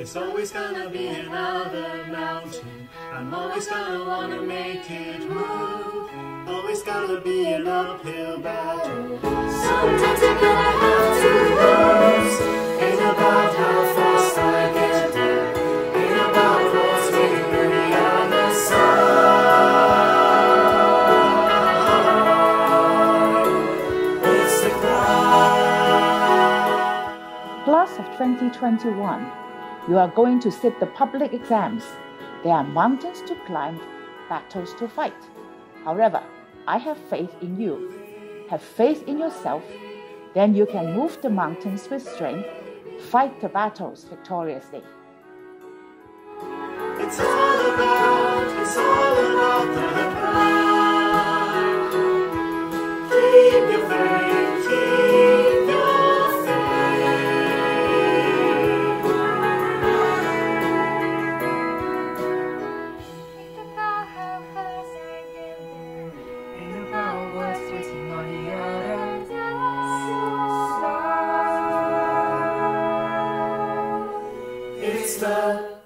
There's always gonna be another mountain. I'm always gonna wanna make it move. Always gonna be an uphill battle. Sometimes I'm gonna have to lose. Ain't about how fast I get there. Ain't about what's waiting on the side. It's the climb. Class of 2021, you are going to sit the public exams. There are mountains to climb, battles to fight. However, I have faith in you. Have faith in yourself, then you can move the mountains with strength, fight the battles victoriously. It's all about, it's all about It's the